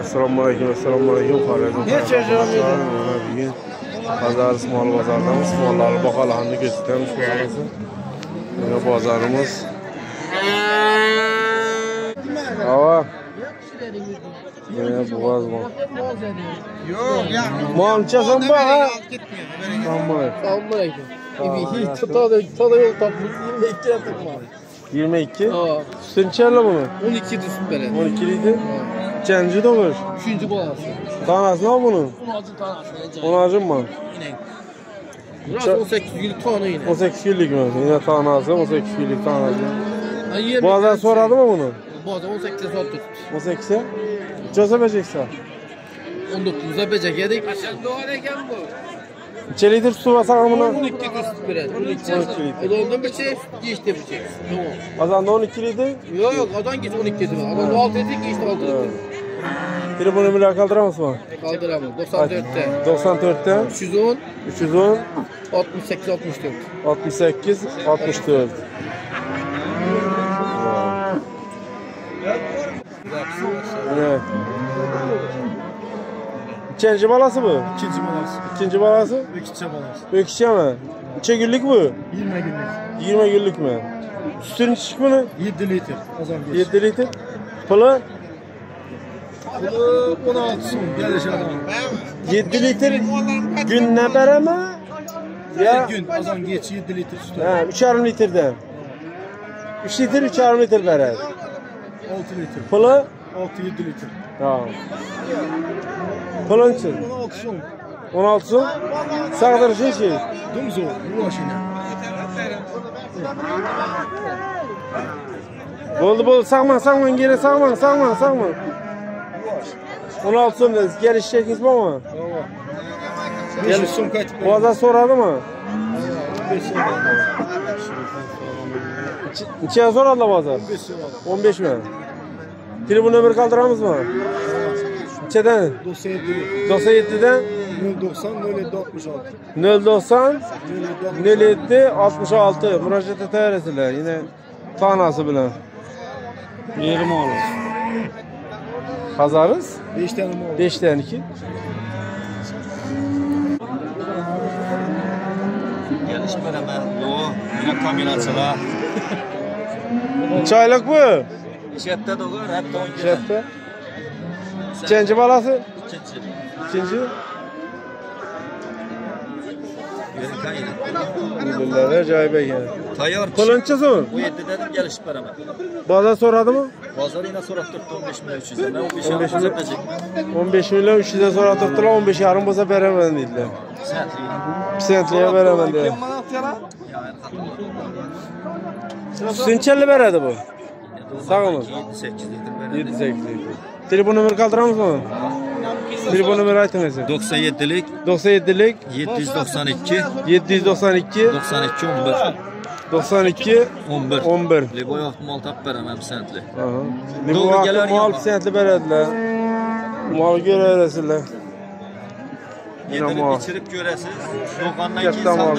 Assalomu alaykum, assalomu alaykum. Xalaykum. Necha javob berdi? Mana bugun Pazar Ismoil bozordamiz. Mollarni baholarni ko'rsatamiz, xudosi. Mana bozorimiz. Ava. Mana boğaz mı? Yo'q, Molchasan bu ha? Assalomu alaykum. Assalomu alaykum. İbi hiç tada tada yol tapmış 22 yaptık mı? 22. Aa, Sünçerli bunu. 12 düşüp bere. 12 liydi. Kaçıncı doğmuş? 3. balası. Tanesi ne bunun? 16 tanesi. 10 acım mı? Yine. Burası 18 gül tane yine. 18 günlük mü? Yine tanesi 18 günlük. Ha, yirmi- Bazen soradı mı bunu? Bazen 18'e saat tut. 18'e? Çosa becekse. 19'a becek yedik. Sen doğar eken bu. İçe litre su basan amına. 12 düşüp bere. 12 12 litre. O da ondan bir şey, geçti bir şey. Tamam. Azanda 12 litre. Yok yok, adam git 12 dedi. Adam 6 dedi, geçti 6 dedi. Biri bunu bile kaldıramaz mı? Kaldıramam. 94'te. 94'te 310, 310 68, 64. 68 64. Evet. İkinci balası bu. İkinci balası. İkinci balası. İkinci balası. Öküşe mi? İçe günlük bu. 20 günlük. 20 günlük mü? Sütün çık bunu. 7 litre. Azam geç. 7 litre. Pılı Bu 16 son. Geliş adam. 7 litre günne bereme. Bir Ya gün azam geç 7 litre sütü. ha 3,5 litreden. 3 litre 3,5 litre verer. 6 litre. Pılı 6-7 litre. tamam. İçin 16 son. 16 son. Sağdırışın şey. Dumzo. Bu aşina. Boldu bol sağman sağman geri sağman sağman sağman. 16 son dedi. Geliş çekiniz mi ama? Geliş son kaç? Boğaz'a soradı mı? 5 son. İçeri soradı da boğaz'a. 5 son. 15 mi? Telefon ömür kaldıramız mı? İçeriden 97 97'den 090 07 66. 090 07 07 66 müracaat edersizler yine tanası bilen. Yerim olur. Kazarız 5 tane mi oldu? 5 tane 2. Geliş beraber. Yo, yine kombinatsiyalar. Çaylık bu. İşette de olur, hep de on güzel. Şefte. İkinci balası. İkinci. İkinci. Bilirler acayip yani. Tayar. Kılınçısın. Bu yedi dedim geliş beraber. Baza soradı mı? Pazar yine sorattı 15 milyon 300 lira. Ben 15 15 milyon milyon. ödeyecek. 15 milyon 300'e sonra tuttular 15 yarım boza veremem dediler. Sentli. Bir sentliye veremem dediler. Sinçelli veredi bu. Sağ olun. 8 litre 7 8 Telefon numara kaldıramaz mı? Telefon numara aytınız. 97'lik 97'lik 792 792 92 11 92 11. 11. Liboy mal tap veremem sentli. Mal yapma. sentli verediler. Mal göreresiler. Yine Yedirip mal. içirip görəsiz. Doğandan ki Katta